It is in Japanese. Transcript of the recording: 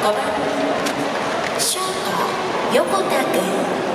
5番ショート横田君